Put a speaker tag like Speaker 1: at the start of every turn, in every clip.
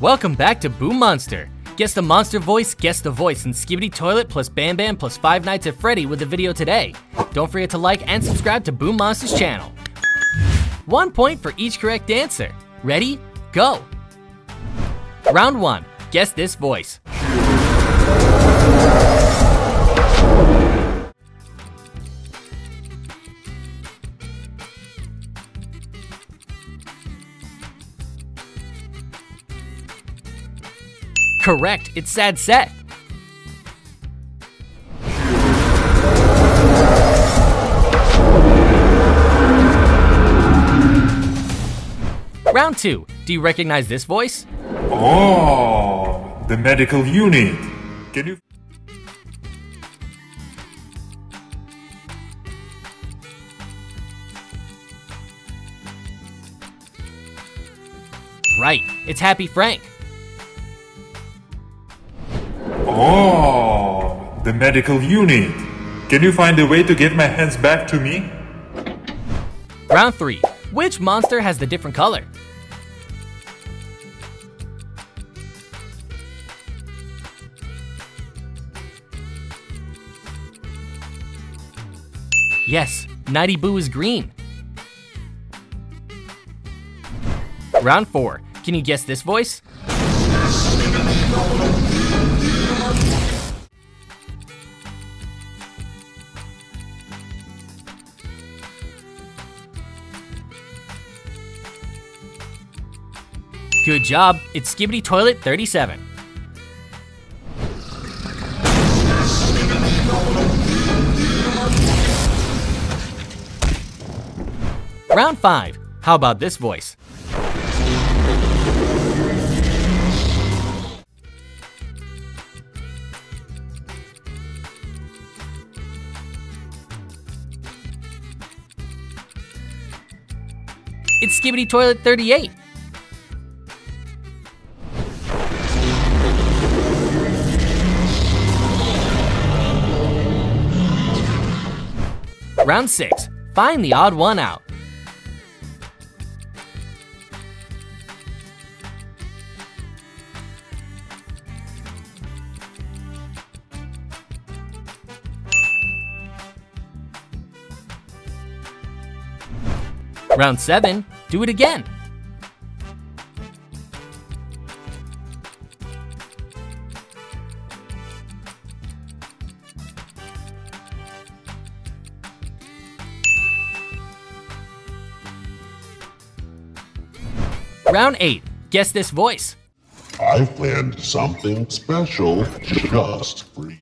Speaker 1: Welcome back to Boom Monster. Guess the monster voice, guess the voice, and Skibidi Toilet plus Banban plus Five Nights at Freddy with the video today. Don't forget to like and subscribe to Boom Monster's channel. One point for each correct answer. Ready? Go! Round one, guess this voice. Correct, it's Sad Set. Round two, do you recognize this voice?
Speaker 2: Oh, the medical unit. Can you?
Speaker 1: Right, it's Happy Frank.
Speaker 2: Oh, the medical unit. Can you find a way to get my hands back to me?
Speaker 1: Round three, which monster has the different color? Yes, Nighty Boo is green. Round 4. Can you guess this voice? Good job, it's Skibidi Toilet 37. Round 5. How about this voice? It's Skibidi Toilet 38. Round 6. Find the odd one out. Round 7. Do it again. Round 8. Guess this voice.
Speaker 3: I've planned something special just for you.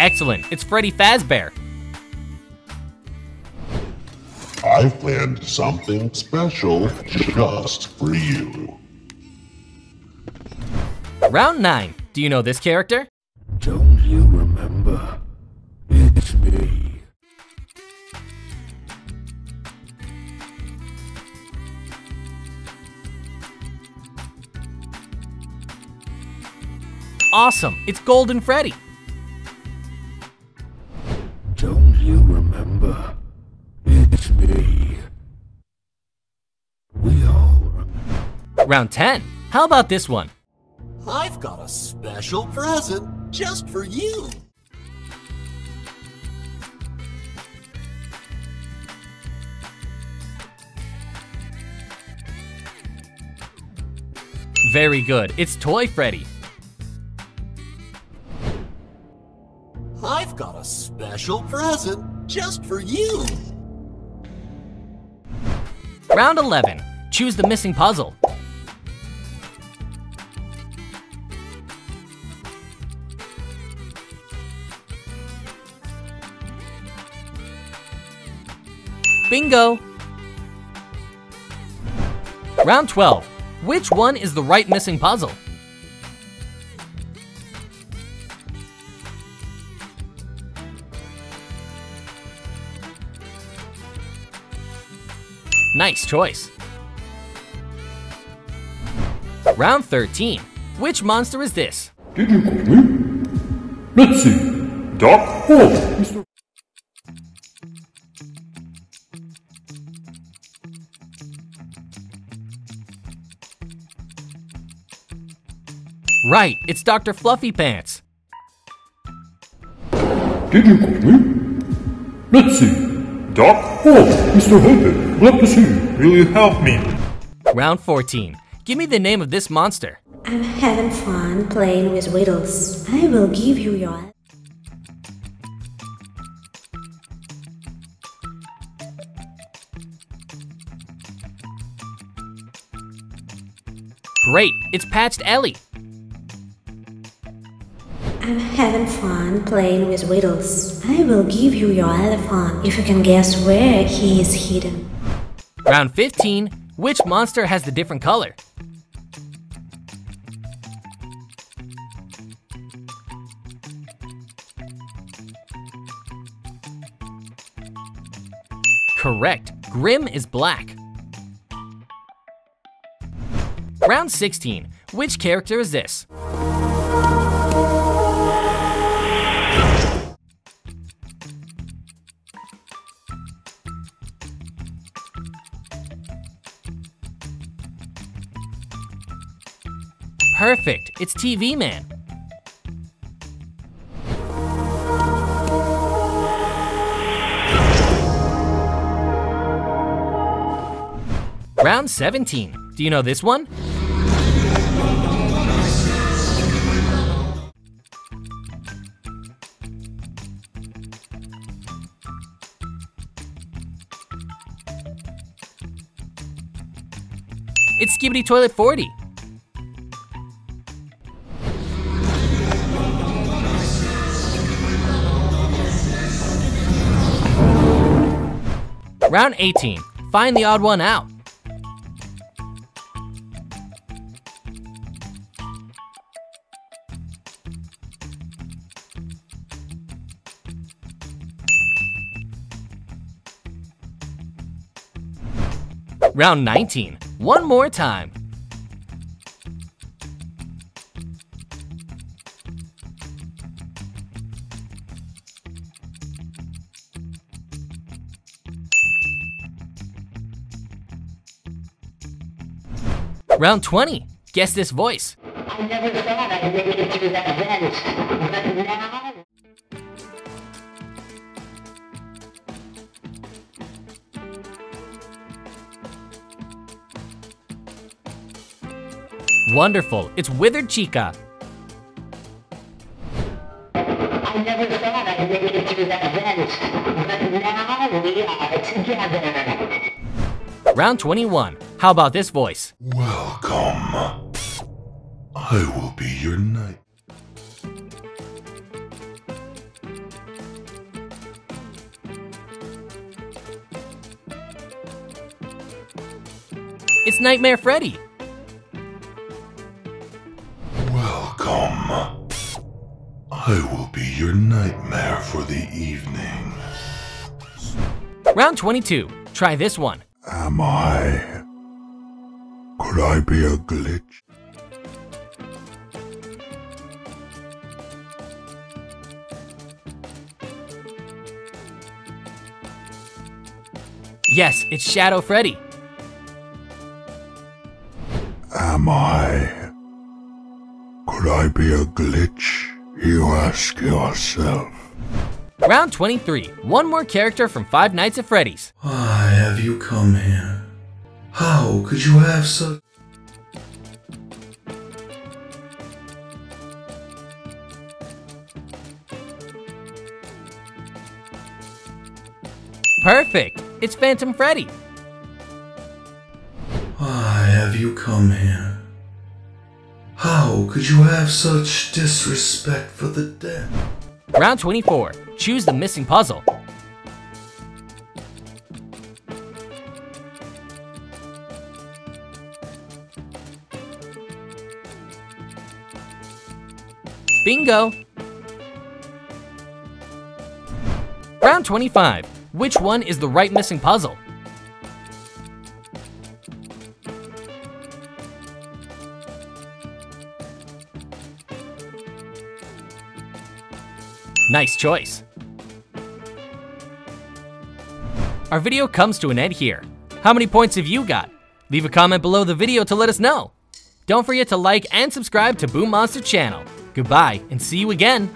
Speaker 1: Excellent, it's Freddy Fazbear.
Speaker 3: I've planned something special just for you.
Speaker 1: Round 9. Do you know this character? Awesome, it's Golden Freddy.
Speaker 4: Don't you remember? It's me. We all remember.
Speaker 1: Round 10. How about this one?
Speaker 5: I've got a special present just for you.
Speaker 1: Very good, it's Toy Freddy.
Speaker 5: I've got a special present just for you.
Speaker 1: Round 11. Choose the missing puzzle. Bingo! Round 12. Which one is the right missing puzzle? Nice choice. Round 13. Which monster is this?
Speaker 6: Did you call me? Let's see.
Speaker 2: Doc? Mr.
Speaker 1: Right, it's Dr. Fluffy Pants.
Speaker 2: Did you call me? Let's see. Doc? Oh, Mr. Hagen, glad to see you. Will you help me?
Speaker 1: Round 14. Give me the name of this monster.
Speaker 6: I'm having fun playing with riddles. I will give you your.
Speaker 1: Great, it's Patched Ellie.
Speaker 6: I'm having fun playing with riddles. I will give you your elephant if you can guess where he is hidden.
Speaker 1: Round 15. Which monster has the different color? Correct. Grim is black. Round 16. Which character is this? Perfect. It's TV Man. Round 17. Do you know this one? It's Skibidi Toilet 40. Round 18. Find the odd one out. Round 19. One more time. Round 20. Guess this voice.
Speaker 7: I never thought I'd make it through that vent, but now...
Speaker 1: Wonderful. It's Withered Chica.
Speaker 7: I never thought I'd make it through that vent, but now we are together.
Speaker 1: Round 21. How about this voice?
Speaker 3: Welcome. I will be your knight.
Speaker 1: It's Nightmare Freddy.
Speaker 3: Welcome. I will be your nightmare for the evening.
Speaker 1: Round 22. Try this one.
Speaker 3: Am I? Could I be a glitch?
Speaker 1: Yes, it's Shadow Freddy.
Speaker 3: Am I? Could I be a glitch? You ask yourself.
Speaker 1: Round 23. One more character from Five Nights at Freddy's.
Speaker 8: Why have you come here? How could you have such...
Speaker 1: Perfect. It's Phantom Freddy.
Speaker 8: Why have you come here? How could you have such disrespect for the dead?
Speaker 1: Round 24. Choose the missing puzzle. Bingo! Round 25. Which one is the right missing puzzle? Nice choice. Our video comes to an end here. How many points have you got? Leave a comment below the video to let us know. Don't forget to like and subscribe to Boom Monster channel. Goodbye and see you again.